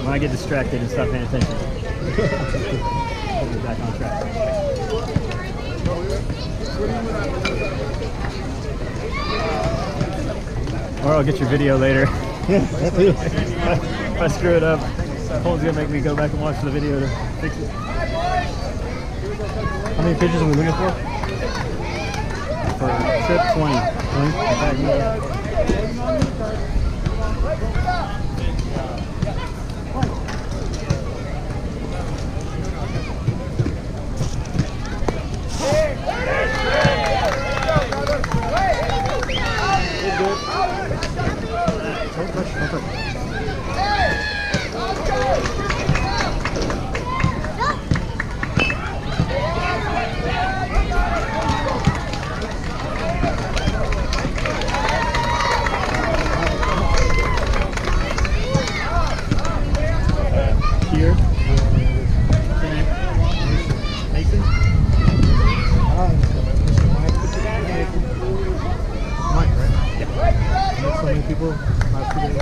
When I get distracted and stop paying attention, me back on track. Or I'll get your video later. Yeah, that too. if I screw it up, Cole's gonna make me go back and watch the video to fix it. How many pitches are we looking for? For trip 20. 20? Don't touch, don't touch. Here. Mason? Ah, Mr. Mike. Mike, right? Met so many people last two days.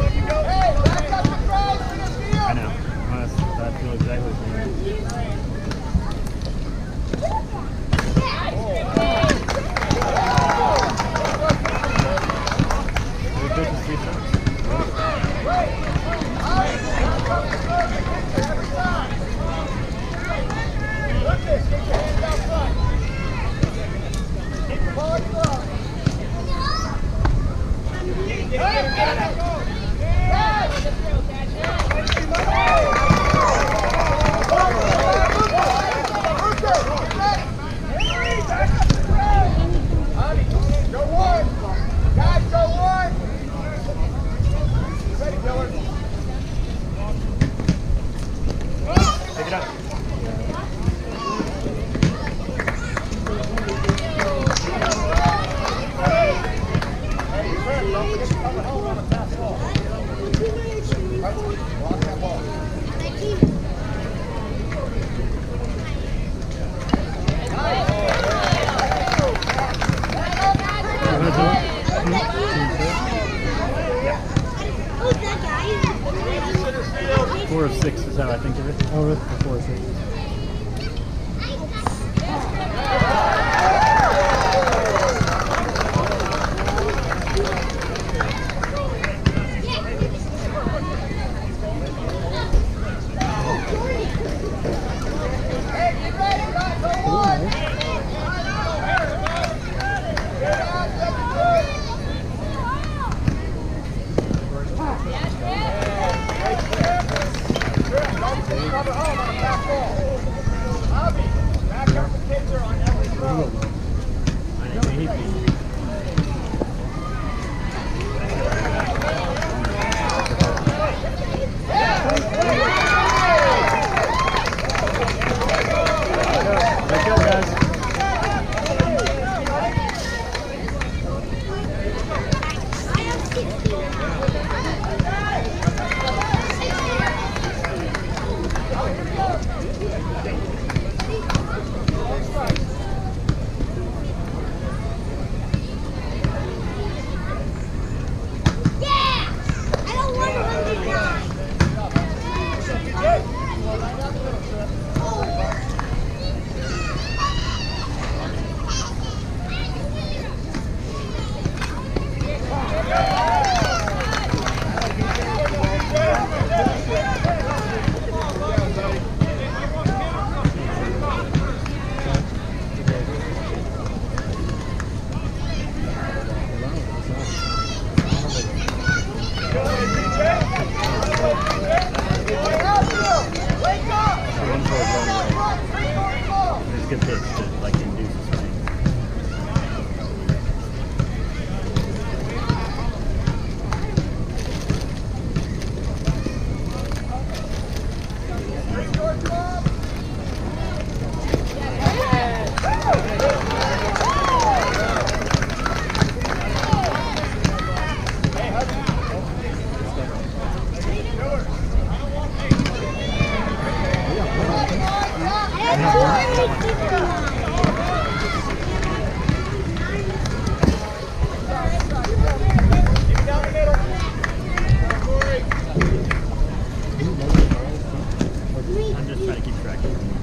I know. Honest, I feel exactly try to keep track of.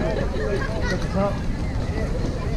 もん。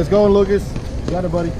Let's go, Lucas. Got it, buddy.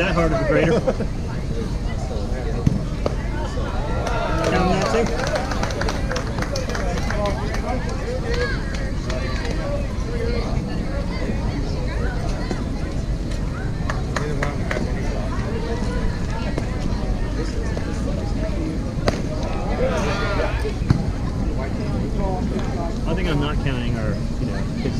that hard of a grader. I think I'm not counting our, you know, kids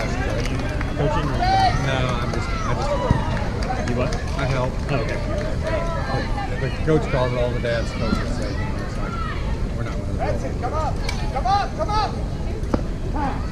help. Okay. The, the coach calls all the dads, coaches say, you know, it's like, we're not That's it, come up, come up, come up! Hey.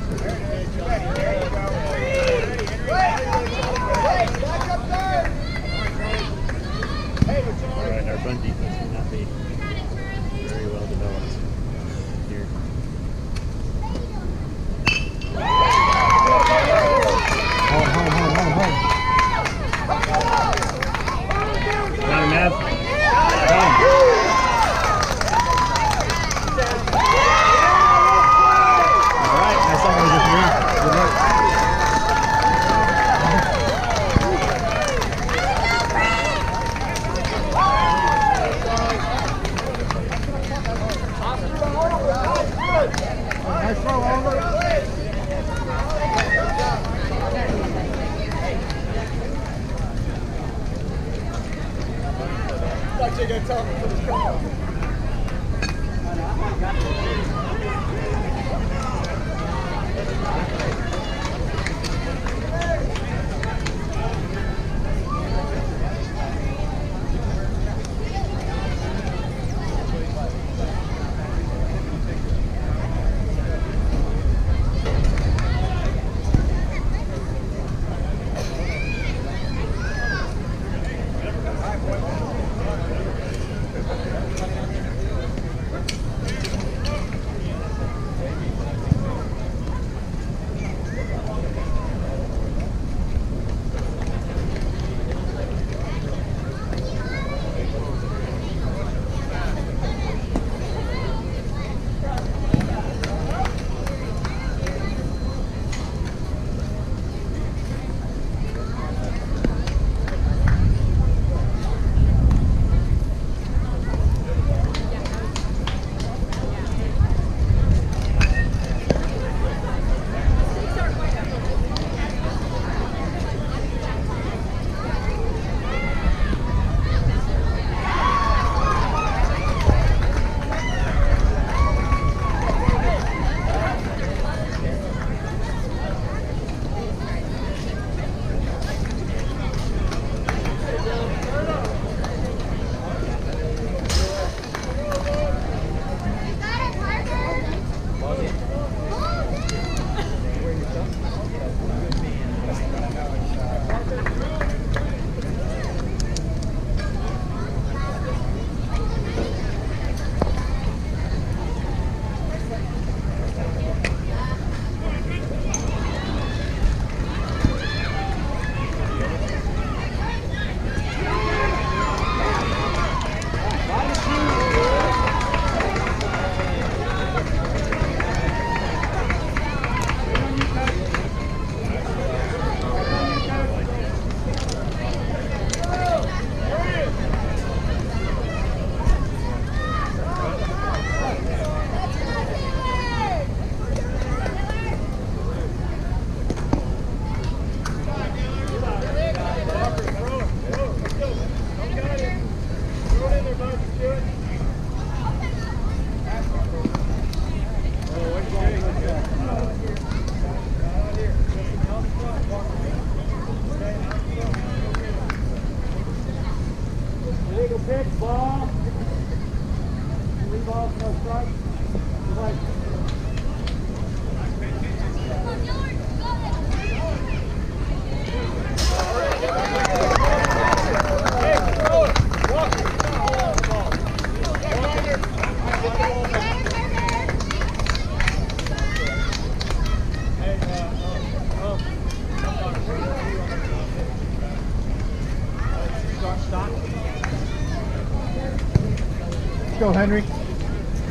Henry.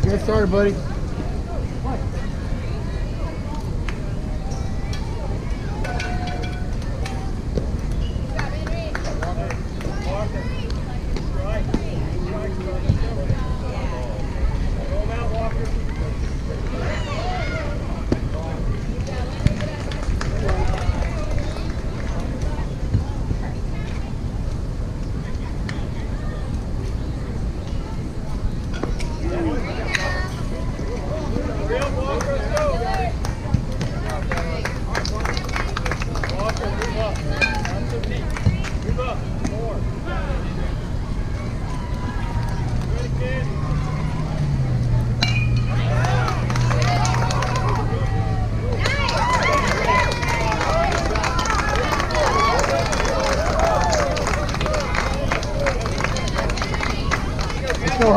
Good start, buddy.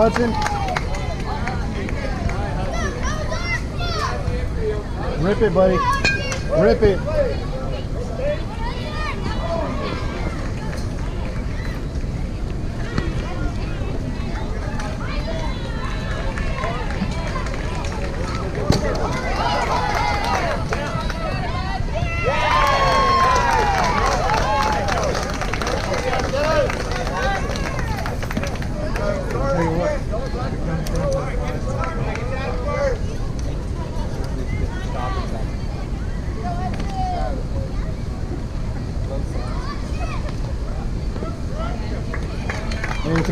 Hudson. Rip it, buddy. Rip it.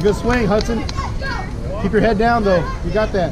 Good swing, Hudson. Keep your head down, though. You got that.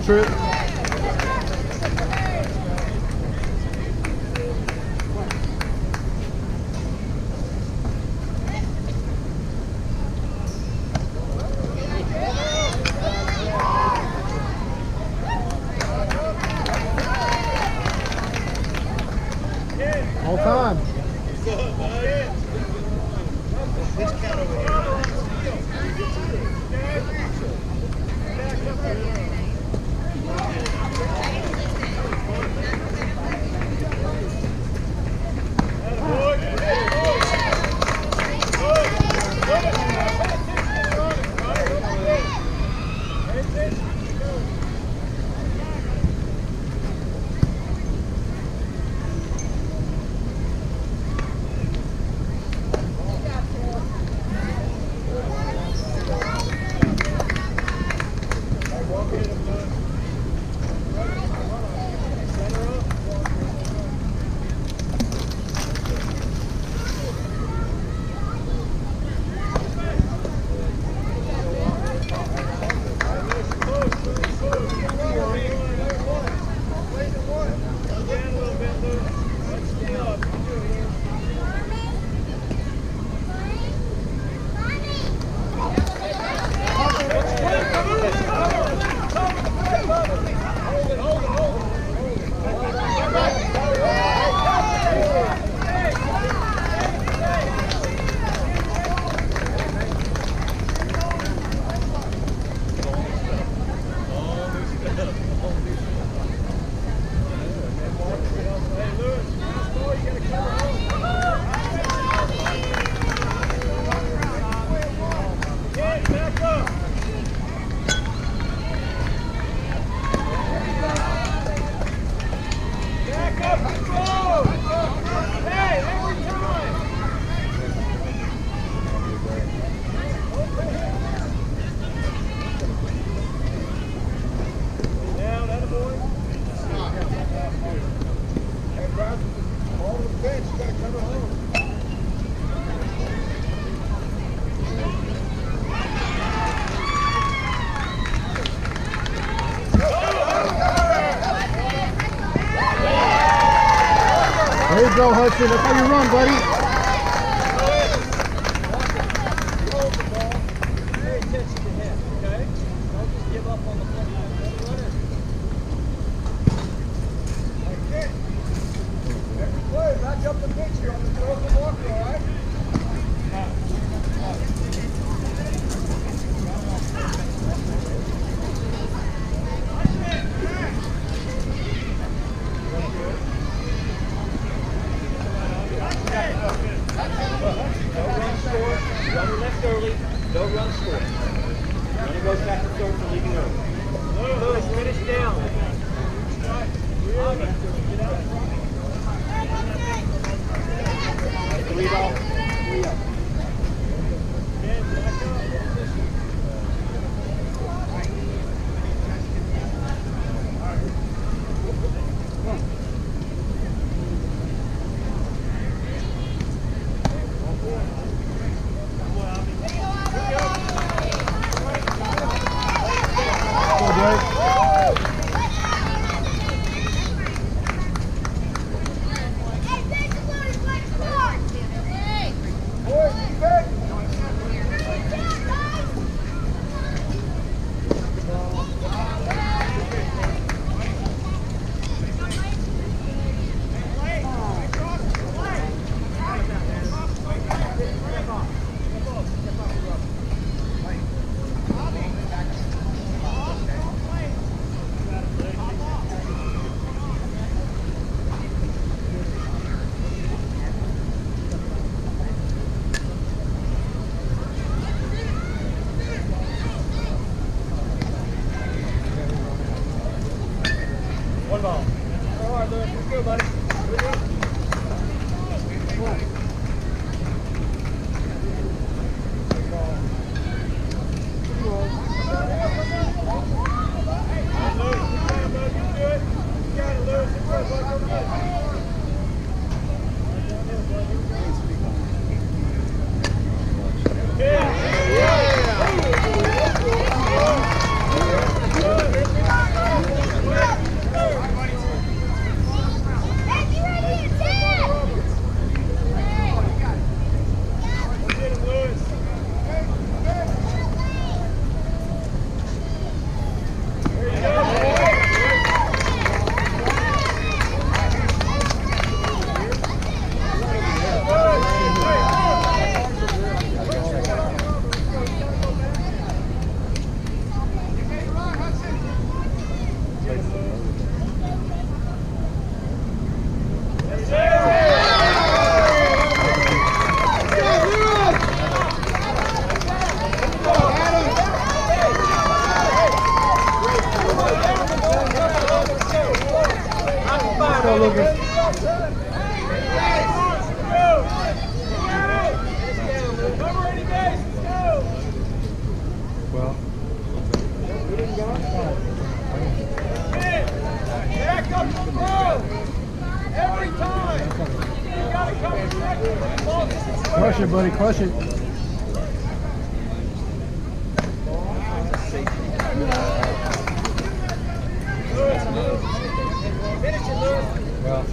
Trip. Go, Hudson. That's how you run, buddy. Buddy. Crush it. Well,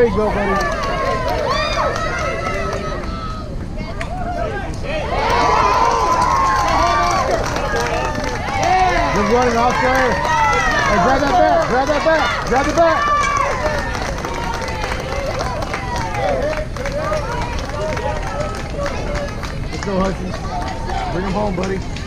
There you go, buddy. Good running off there. Hey, grab that back, grab that back, grab the back. Let's go, Hudson. Bring him home, buddy.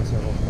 reaccionó.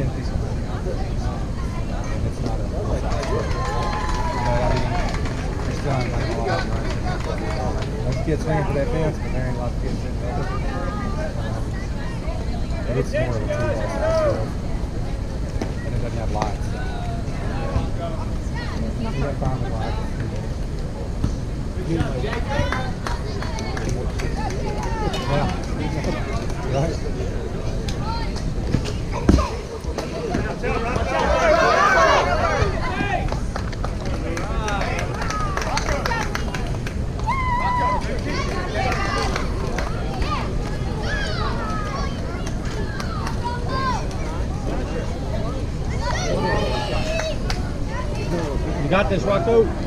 it's Let's get swinging for that fence. this, Rocco.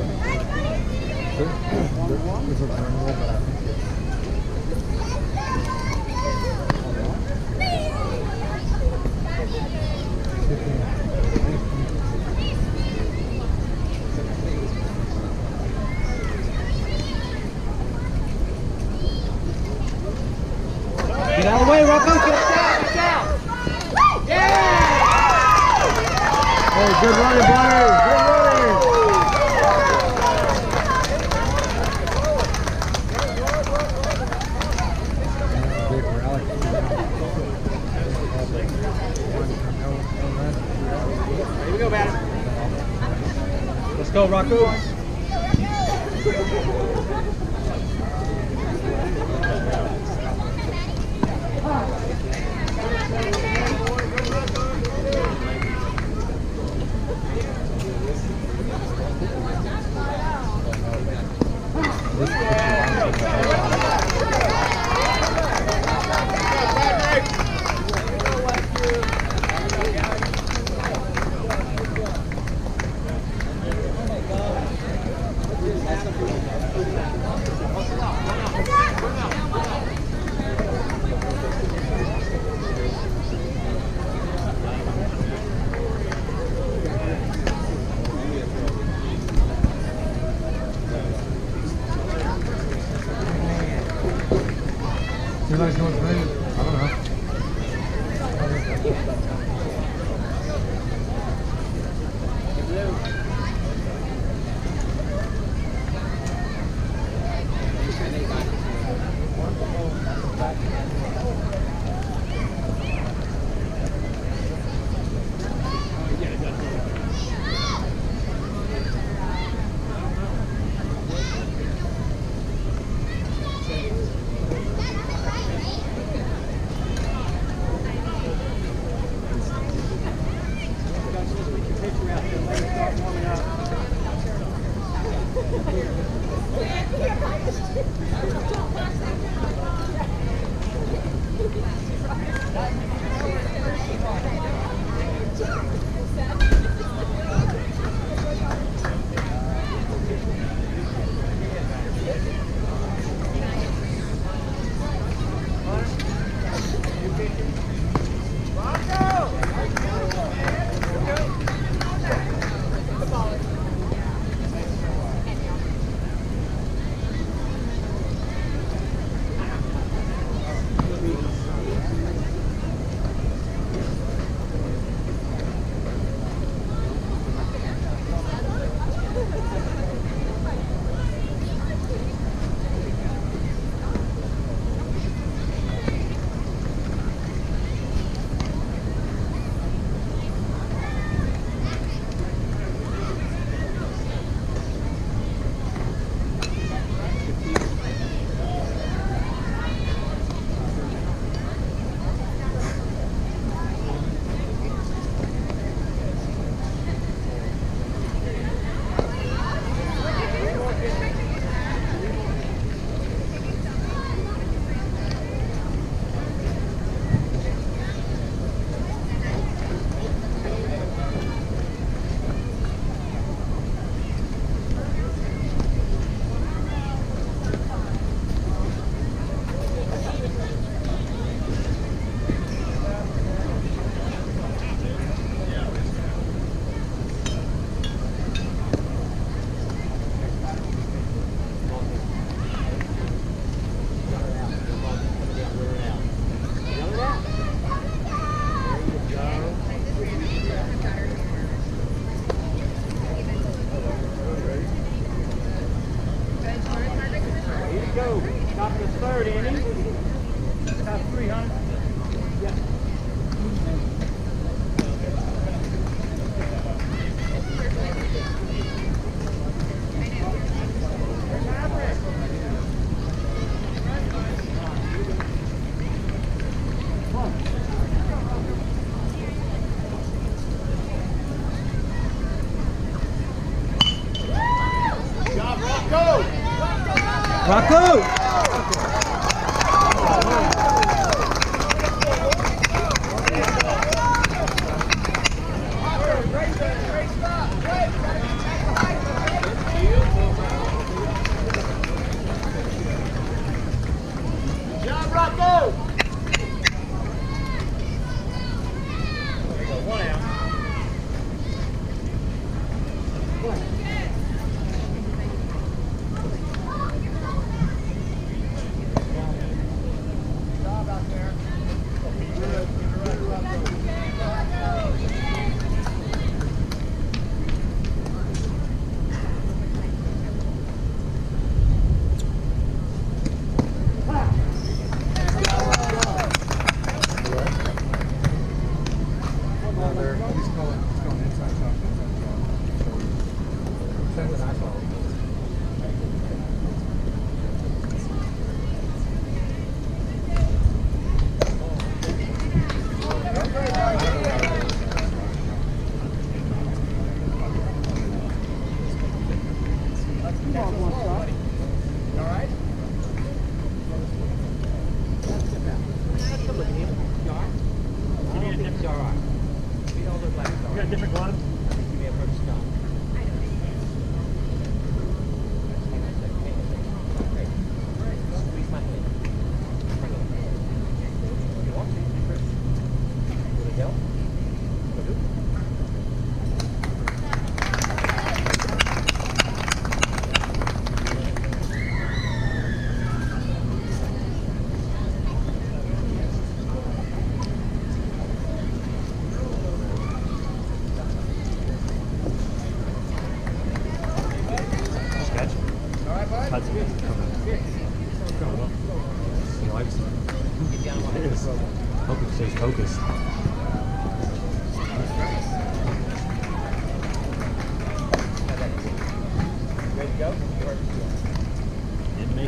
Rocco!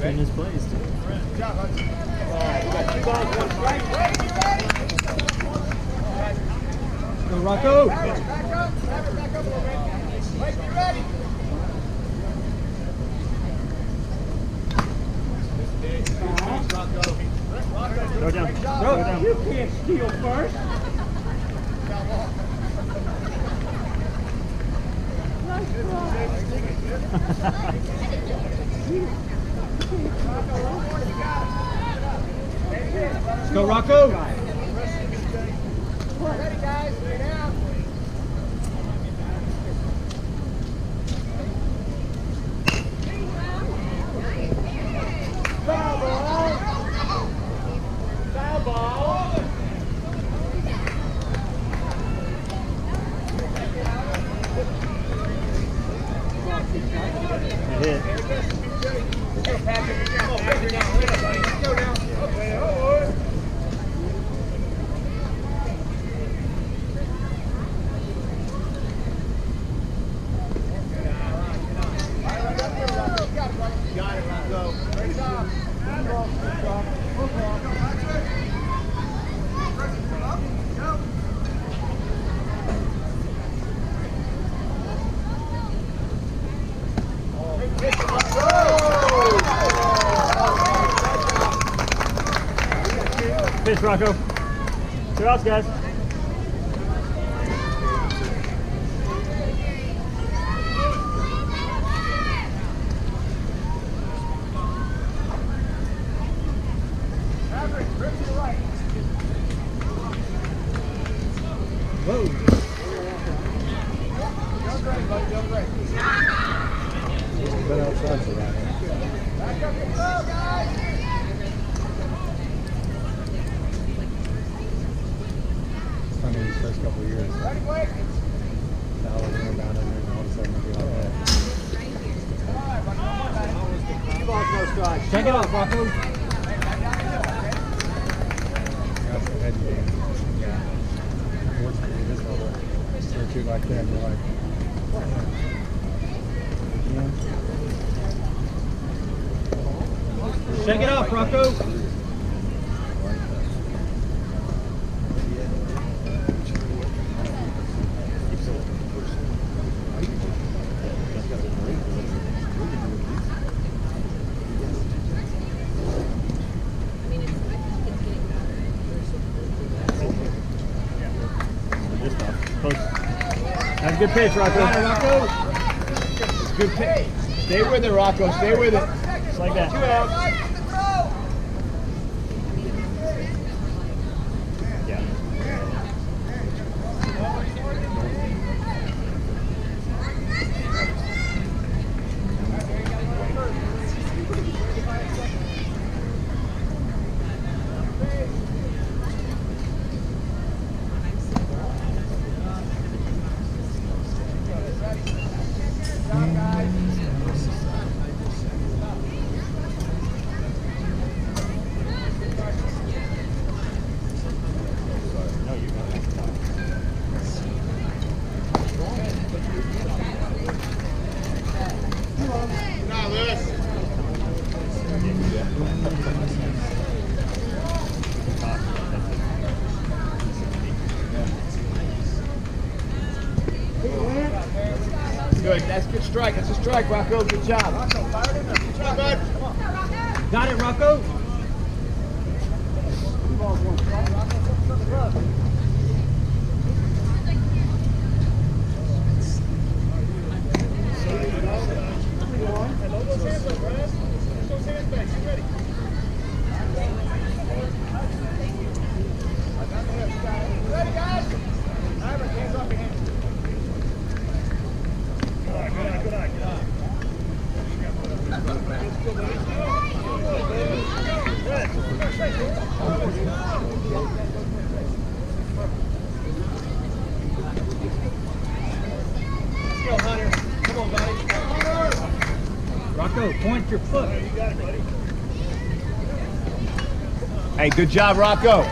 Griffin is placed. Go Rocco! Mike, be ready! Go down. You can't steal first. nice. Let's go, Rocco. house, guys. Good pitch, Rocco. Got it, Rocco. Good pitch. Stay with it, Rocco. Stay with it. Just like that. Two outs. strike, Rocco. Good job. your foot. Hey, good job, Rocco.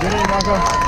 Good in, Rocco.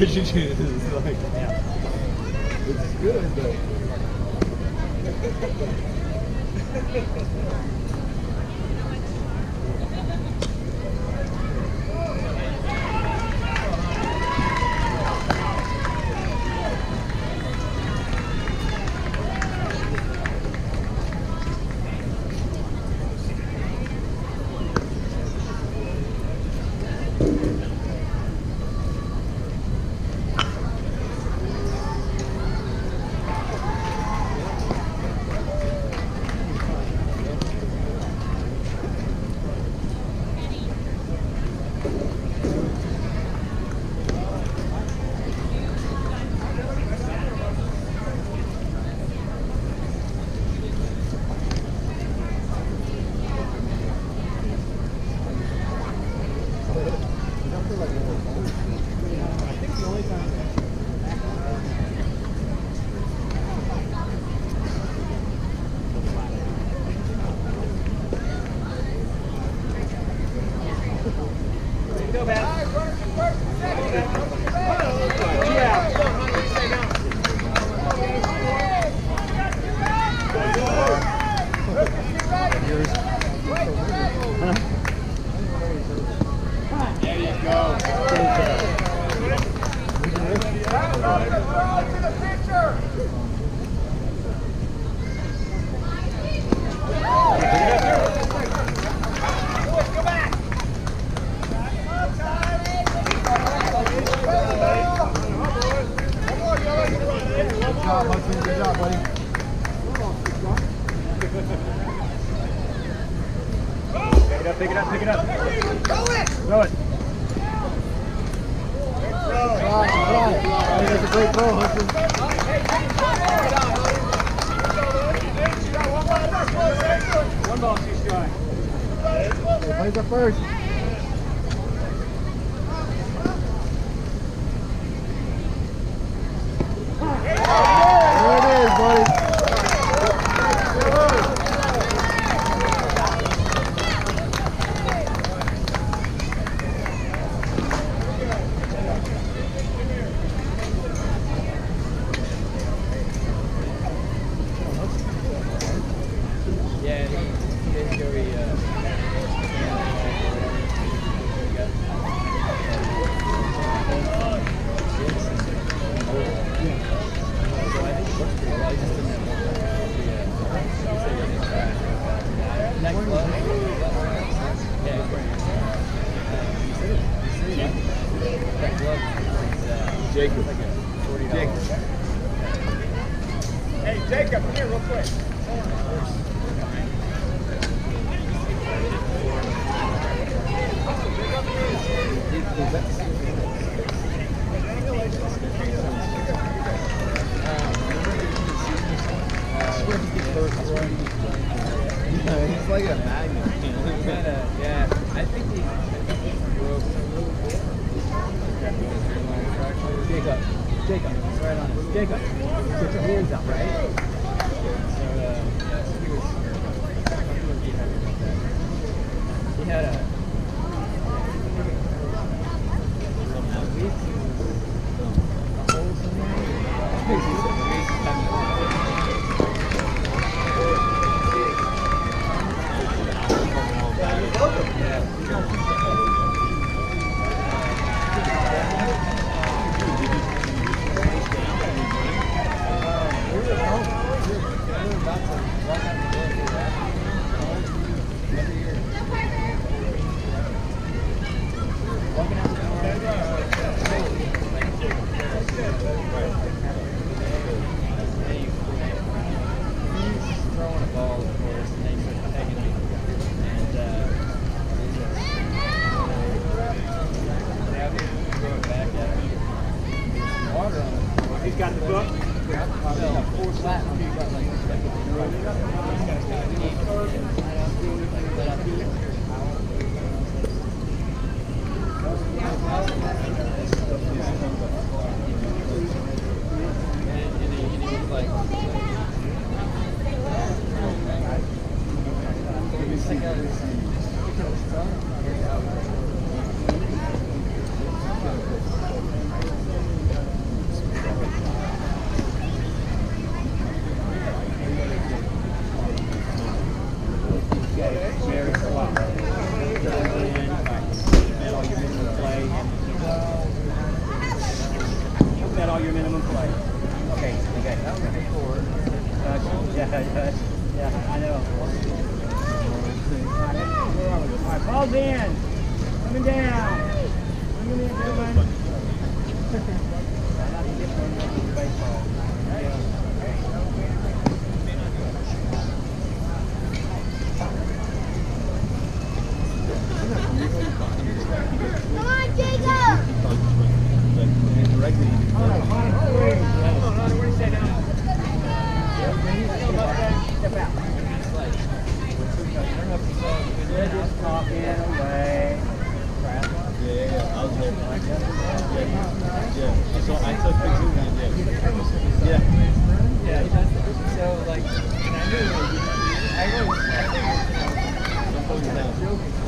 It's good though. All in. Coming down. Coming in. Baseball. Come on, Jacob! Step out. They're just talking away. Yeah, yeah, yeah. I was there. Yeah, yeah. I saw. I took pictures and yeah. Yeah. Yeah, so like, and I knew I was, I'm putting it down.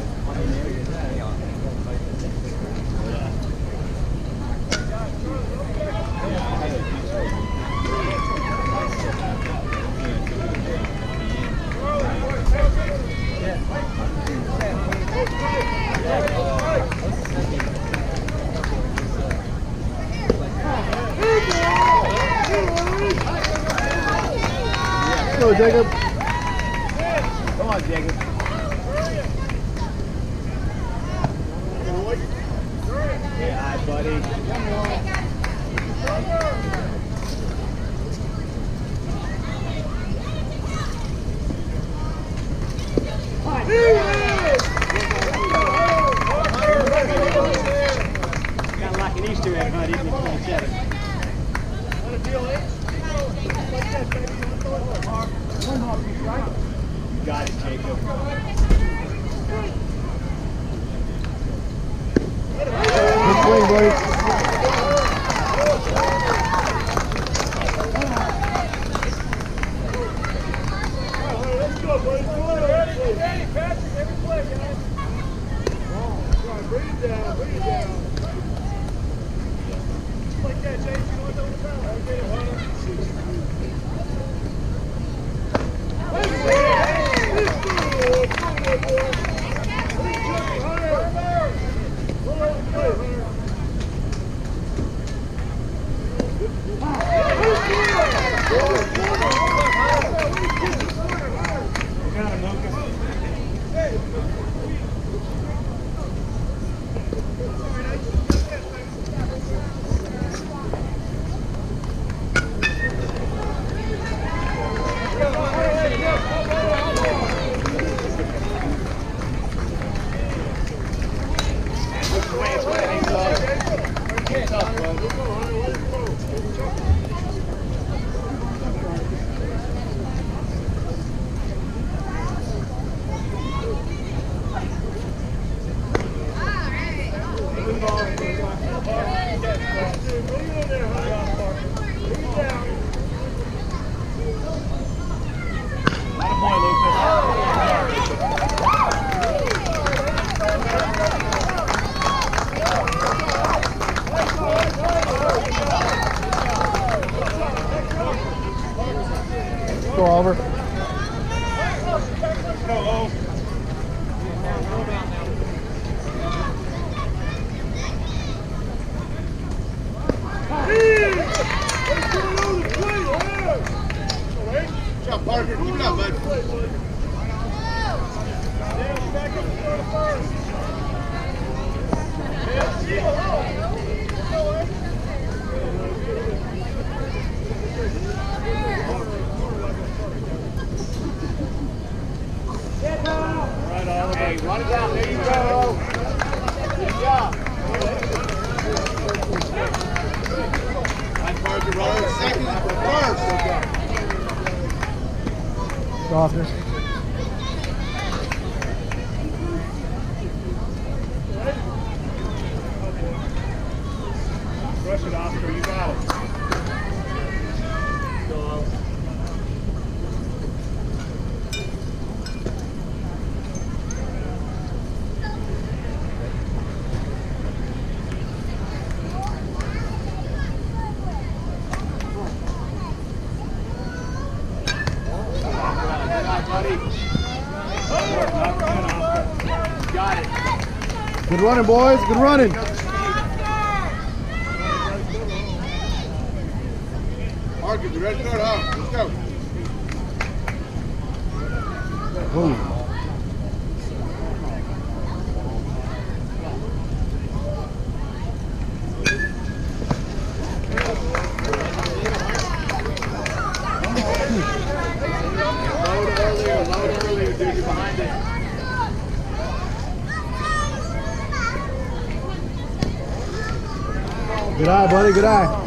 Go, running, boys. Good running. really good eye.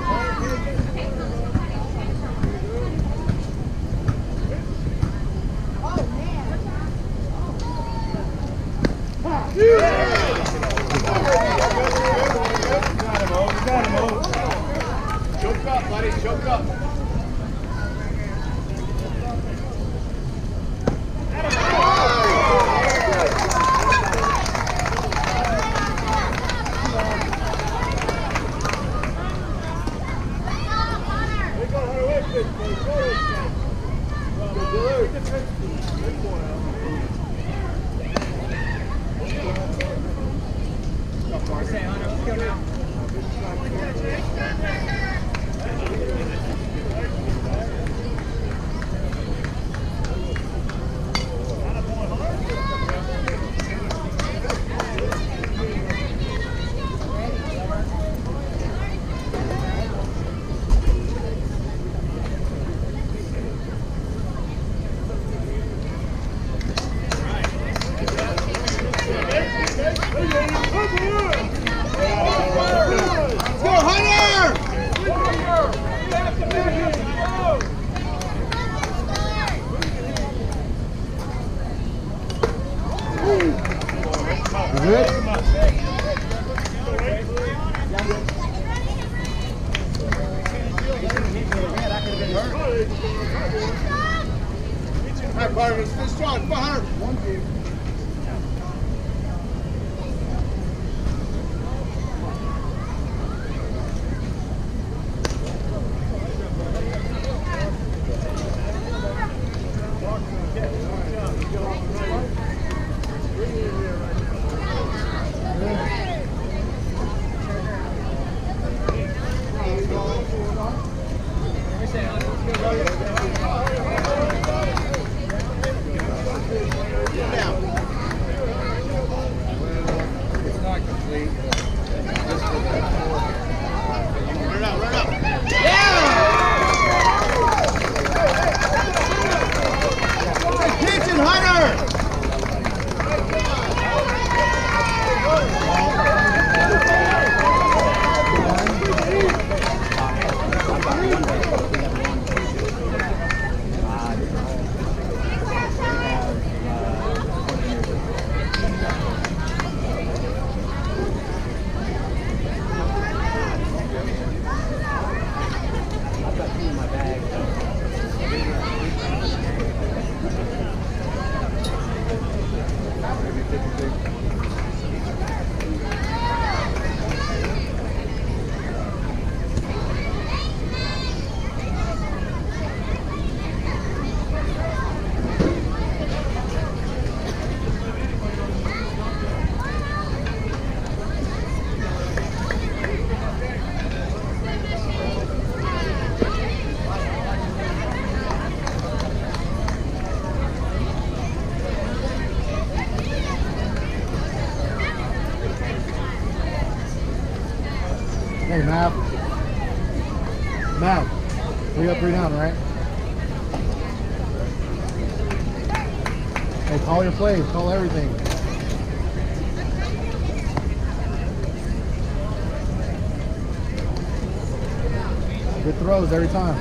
Choke up, buddy. Choke up. Every time.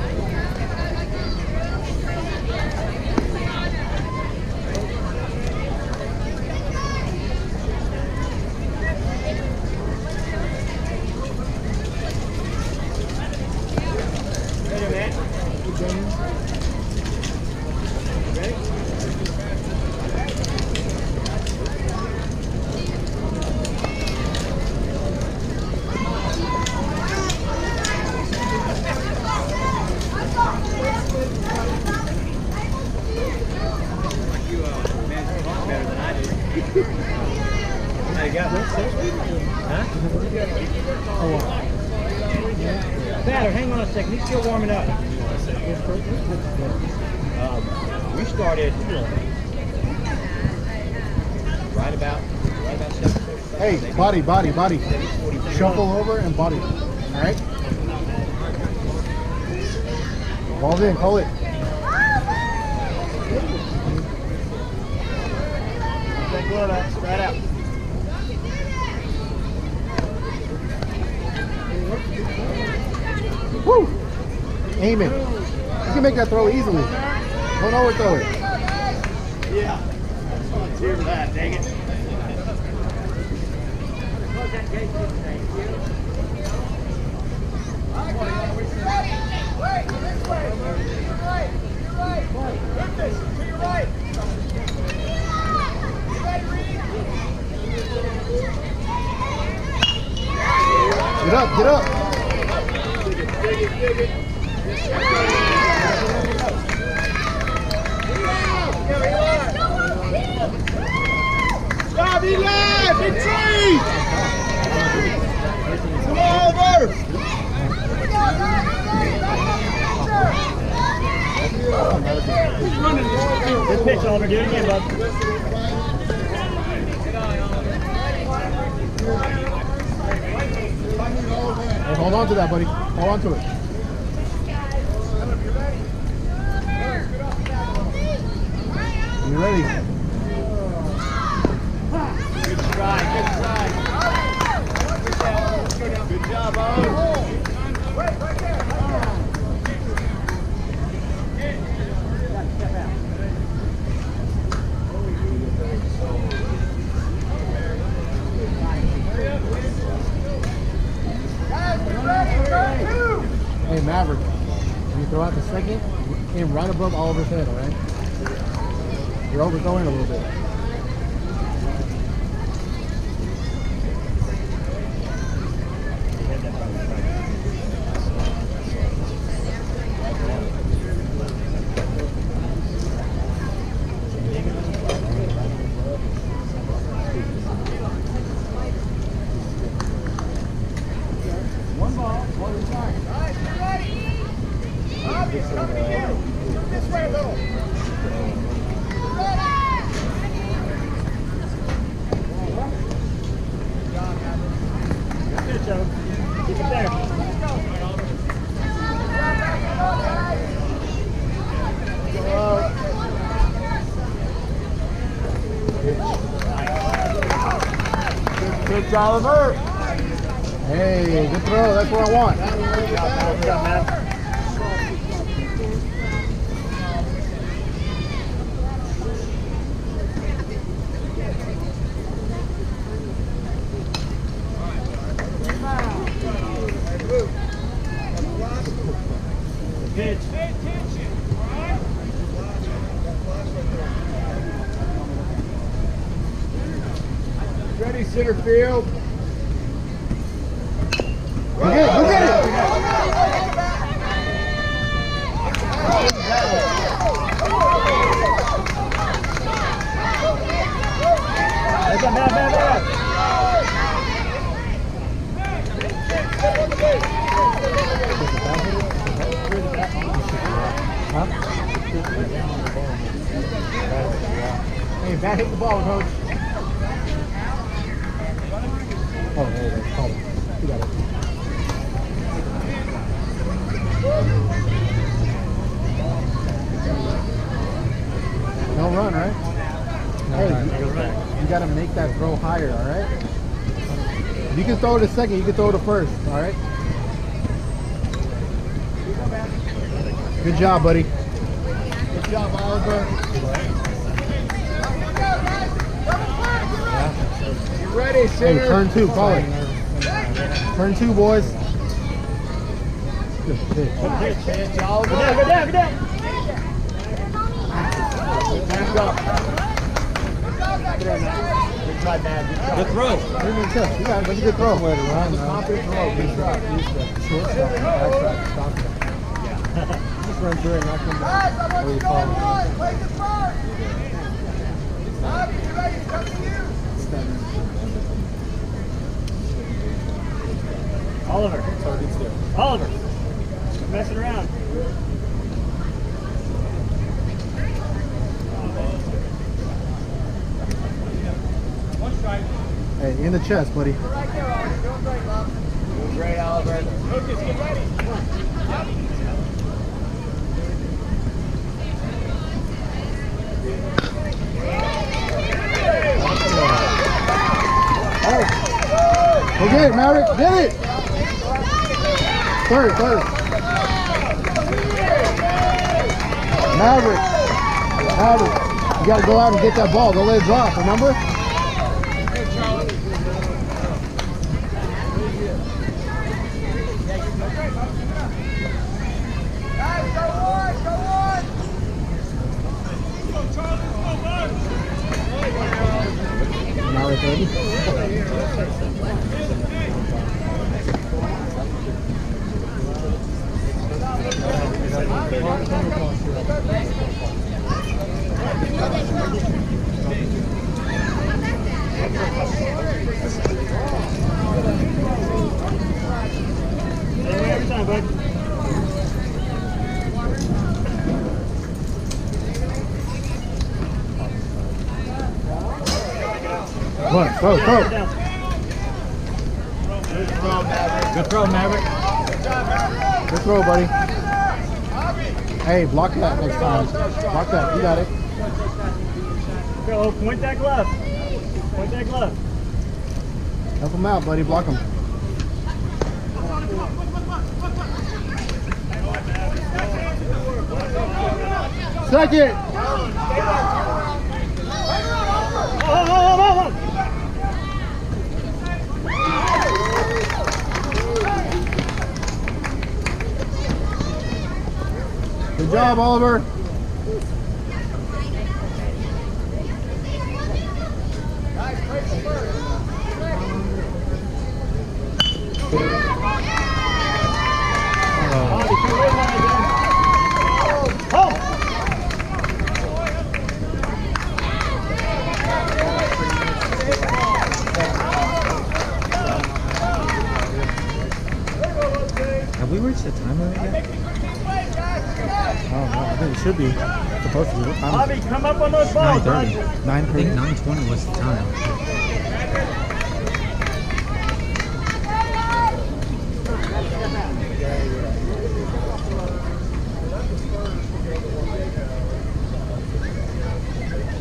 You uh, manage the ball better than I do. How you got Huh? Batter, hang on a second. He's still warming up. Um, we started right about right about seven forty-five. Hey, body, body, body. Shuffle over and body. All right? Ball's in. Call it. Out. Woo! Aim it. You can make that throw easily. Don't overthrow it. Yeah. Cheer for that, dang it. Wait, this way. To your right. To your right. Hit this. To your right. You ready, Reed? Get up, get up. Stop, Eli! Big tree! Come over! Good pitch, Oliver. Do it again, bud. Hey, hold on to that, buddy. Hold on to it. You ready? Good strike, good strike. Good job, Owen. Hey, Maveric. You throw out the second, aim right above Oliver's head, all right? You're overthrowing a little bit. One ball, one strike. All right, you ready? Bobby, it's coming to you. Move this way a little. Good pitch, Owen. Keep it there. Pitch, Oliver. Hey, good throw. That's what I want. run, right? No, hey, you, you gotta make that throw higher, all right? You can throw it a second, you can throw it a first, all right? Good job, buddy. Good job, Oliver. You ready, Hey, turn two, call it. Turn two, boys. Good pitch. Good pitch, Oliver. Good job. good down, good down throw. Do you mean, Chuck? You got good throw. Way to run, though. Confident throw. Good shot. Shortstop, backtrack, stop it. Just run through it, fall. Oliver. Oliver. Messing around. Hey, in the chest, buddy. Great, Oliver. Lucas, get ready. Go get it, Maveric. Get it. Third, third. Maveric. Maveric. You got to go out and get that ball. Don't let it drop, remember? Maveric ready? Same way every time, bud. Come on, throw, throw. Down. Good throw, Maveric. Good throw, buddy. Hey, block that next time. Block that. You got it. Go, point that glove. Point that glove. Help him out, buddy. Block him. Second. Oh, oh, oh, oh, oh. Good job, Oliver. Bobby, keep waiting on it, man. Oh! Have we reached the time limit yet? I don't know. I think it should be. Supposed to be. What time Bobby, come up on those balls, bud. is it? Nine I think 920 was the time.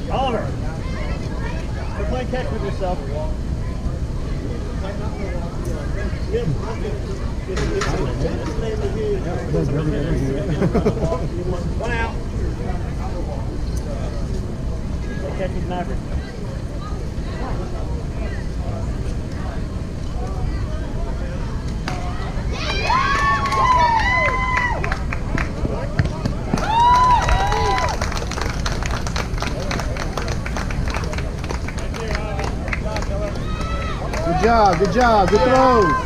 Oliver. Quit playing catch with yourself. One out. Play catch with Maveric. Good Good job. Good throws.